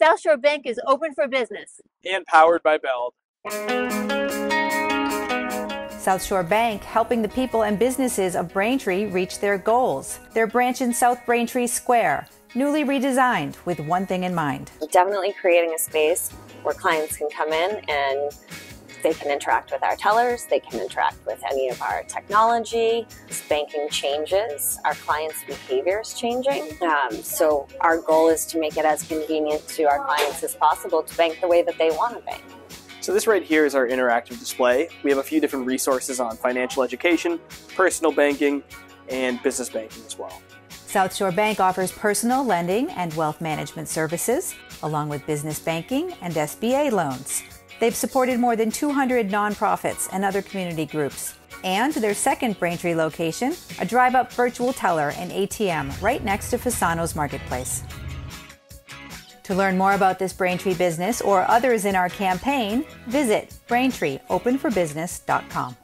South Shore Bank is open for business. And powered by BELD. South Shore Bank helping the people and businesses of Braintree reach their goals. Their branch in South Braintree Square, newly redesigned with one thing in mind. Definitely creating a space where clients can come in and they can interact with our tellers, they can interact with any of our technology. As banking changes, our clients' behavior is changing. Um, so our goal is to make it as convenient to our clients as possible to bank the way that they want to bank. So this right here is our interactive display. We have a few different resources on financial education, personal banking, and business banking as well. South Shore Bank offers personal lending and wealth management services, along with business banking and SBA loans. They've supported more than 200 nonprofits and other community groups. And their second Braintree location, a drive up virtual teller and ATM right next to Fasano's Marketplace. To learn more about this Braintree business or others in our campaign, visit BraintreeOpenforBusiness.com.